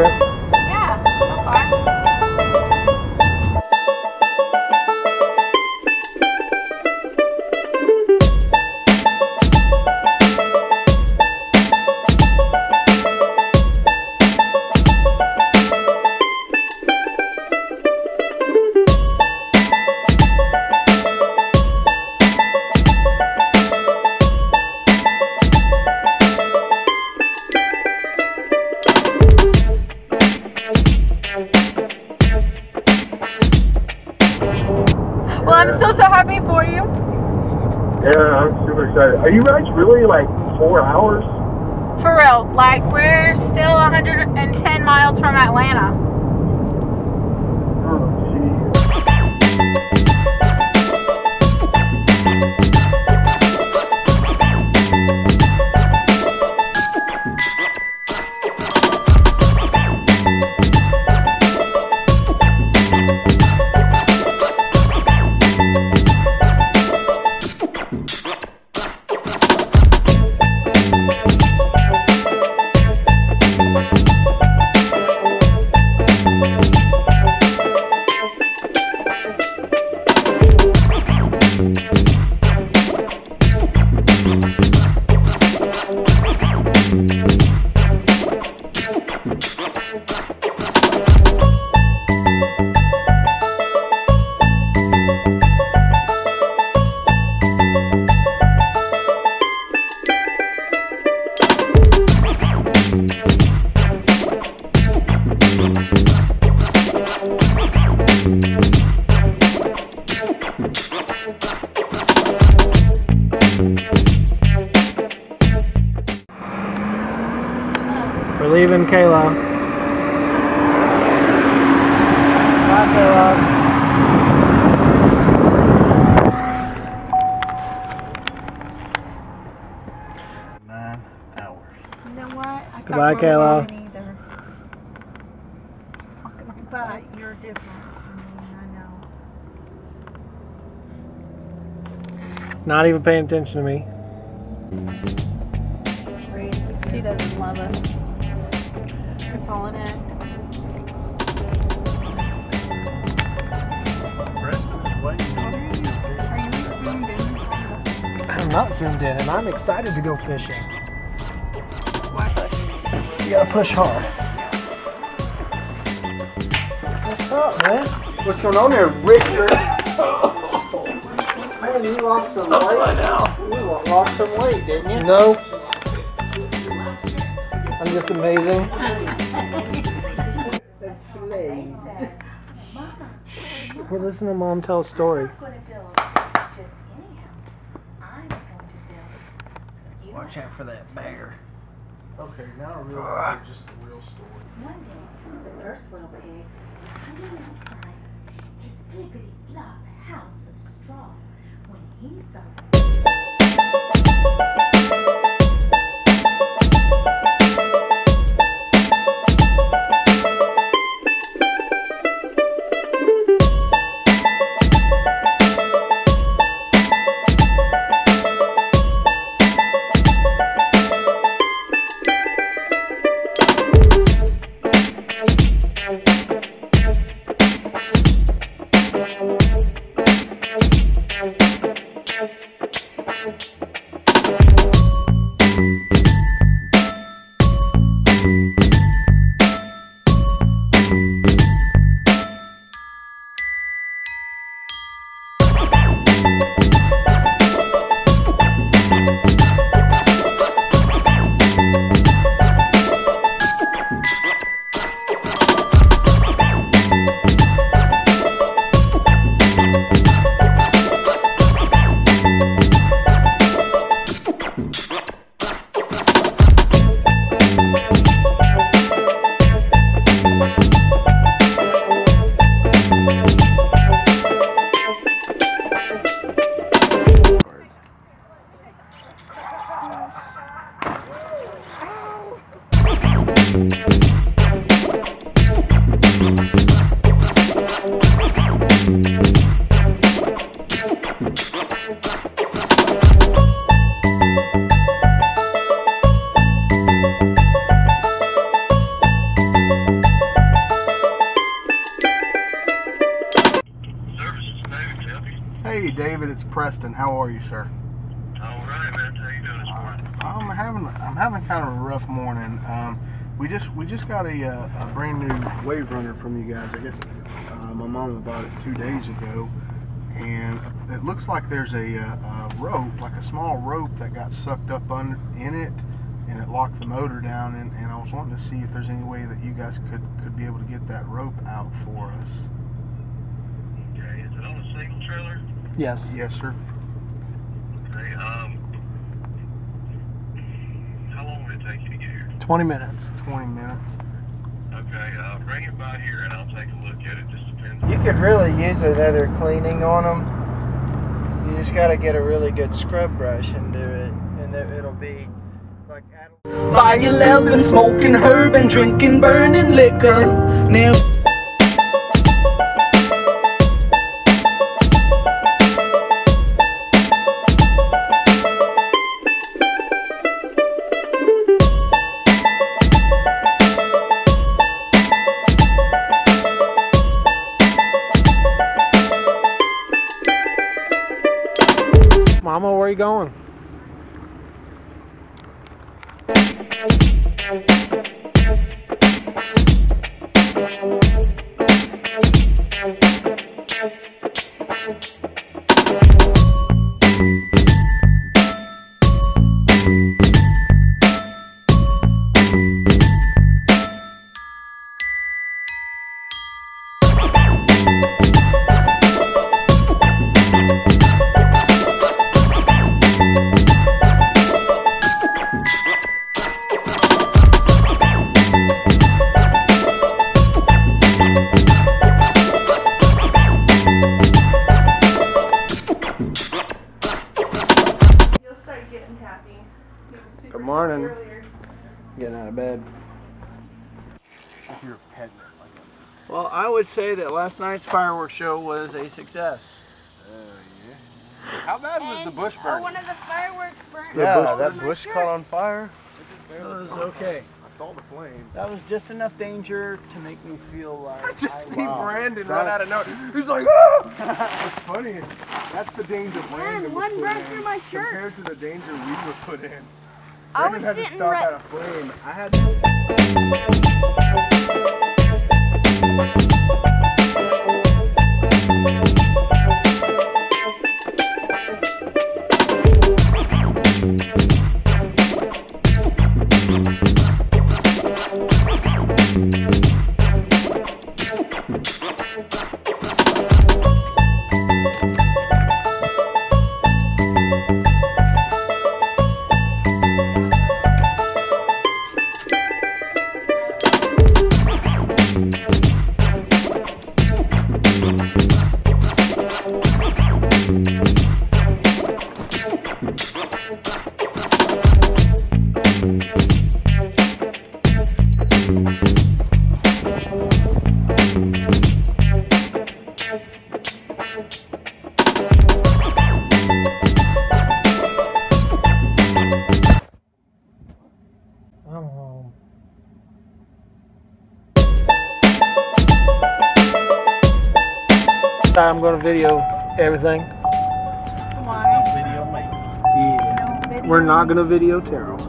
trip? I'm still so happy for you. Yeah, I'm super excited. Are you guys really like four hours? For real. Like, we're still 110 miles from Atlanta. We're leaving Kayla. Bye, Kayla. Nine hours. You know what? I Goodbye, Kayla. either. Just talking about But you're different from me, I know. Not even paying attention to me. She doesn't love us. Are you zoomed in? I'm not zoomed in, and I'm excited to go fishing. You gotta push hard. What's up, man? What's going on there, Richard? Man, you lost some weight. You lost some weight, didn't you? No. I'm just amazing. We're listening to mom tell a story. going to build just any house. I'm going to build Watch out for that bear. Okay, now I realize just the real story. One day, the first little pig was sitting outside his flippity flop house of straw when he saw Hey, David, it's Preston. How are you, sir? All right, man. How you doing this morning? I'm having I'm having kind of a rough morning. Um, we just we just got a, uh, a brand new wave runner from you guys. I guess uh, my mom bought it two days ago, and it looks like there's a, uh, a rope, like a small rope that got sucked up under in it, and it locked the motor down. And, and I was wanting to see if there's any way that you guys could could be able to get that rope out for us. Okay. Is it on a single trailer? Yes. Yes, sir. Okay. Um. How long would it take you to get here? 20 minutes. 20 minutes. Okay. Uh, bring it by here, and I'll take a look at it. Just depends. You could really use another cleaning on them. You just got to get a really good scrub brush and do it, and it- it'll be like. By 11, smoking herb and drinking burning liquor. Now. Going? Morning. Getting out of bed. You're petting it like a Well, I would say that last night's fireworks show was a success. How bad was the bush Oh, burn? one of the fireworks burned. The Yeah, that bush caught on fire. It was okay. I saw the flame. That was just enough danger to make me feel like I just I see wow. Brandon That- run out of nowhere. He's like, ah! What's funny that's the danger Brandon was one put ran in through my shirt. compared to the danger we were put in. I Brandon was had to sitting stop right. at a flame. I had I'm going to video everything. Why? Yeah. We're not going to video Terrell.